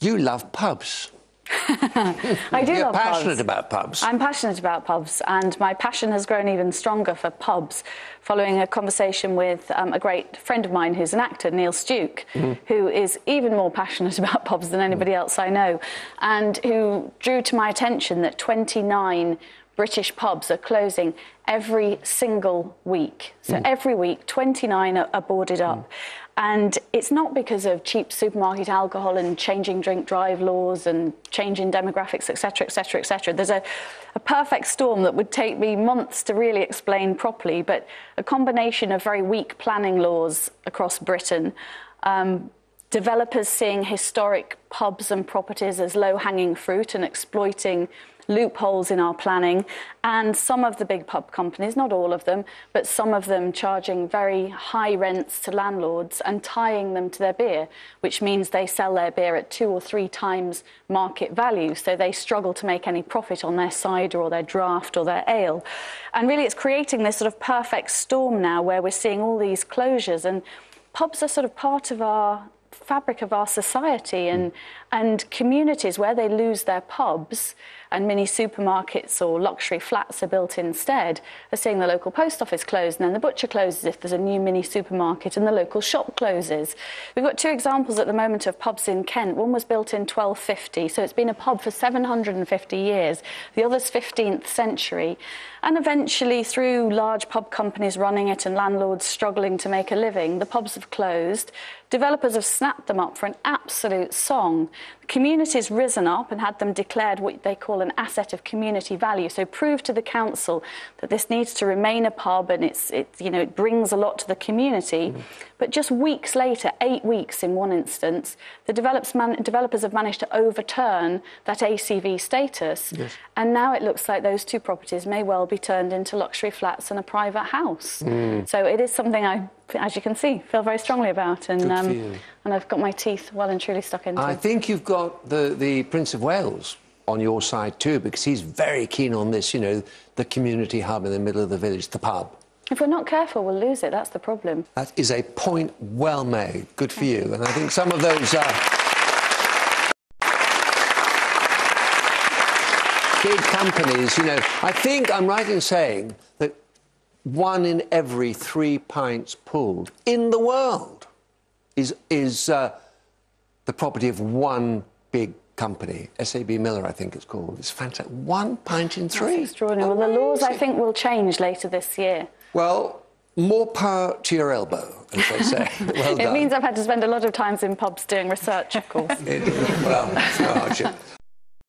you love pubs. I do You're love passionate pubs. about pubs. I'm passionate about pubs, and my passion has grown even stronger for pubs following a conversation with um, a great friend of mine who's an actor, Neil Stuke, who is even more passionate about pubs than anybody else I know, and who drew to my attention that 29 British pubs are closing every single week. So every week, 29 are, are boarded up. And it's not because of cheap supermarket alcohol and changing drink drive laws and changing demographics, etc., etc., etc. There's a, a perfect storm that would take me months to really explain properly, but a combination of very weak planning laws across Britain. Um, developers seeing historic pubs and properties as low hanging fruit and exploiting loopholes in our planning, and some of the big pub companies, not all of them, but some of them charging very high rents to landlords and tying them to their beer, which means they sell their beer at two or three times market value, so they struggle to make any profit on their cider or their draft or their ale. And really, it's creating this sort of perfect storm now where we're seeing all these closures, and pubs are sort of part of our fabric of our society and and communities where they lose their pubs and mini supermarkets or luxury flats are built instead are seeing the local post office closed and then the butcher closes if there's a new mini supermarket and the local shop closes. We've got two examples at the moment of pubs in Kent. One was built in 1250, so it's been a pub for 750 years. The other's 15th century. And eventually, through large pub companies running it and landlords struggling to make a living, the pubs have closed. Developers have snapped them up for an absolute song. The community's risen up and had them declared what they call an asset of community value. So prove to the council that this needs to remain a pub and it's, it, you know, it brings a lot to the community. But just weeks later, eight weeks in one instance, the man- developers have managed to overturn that ACV status. And now it looks like those two properties may well be turned into luxury flats and a private house. Hmm. So it is something I, as you can see, feel very strongly about. And, um, and I've got my teeth well and truly stuck into. I think you've got the, the Prince of Wales on your side too, because he's very keen on this, you know, the community hub in the middle of the village, the pub. If we're not careful, we'll lose it. That's the problem. That is a point well made. Good for you. And I think some of those uh, big companies, you know, I think I'm right in saying that one in every three pints pulled in the world is, is uh, the property of one big company. SAB Miller, I think it's called. It's fantastic. One pint in three. That's extraordinary. Well, the laws, I think, will change later this year. Well, more power to your elbow, as they say. well It means I've had to spend a lot of times in pubs doing research, of course. It- well, it's no hardship.